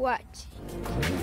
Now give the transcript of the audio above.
Watching.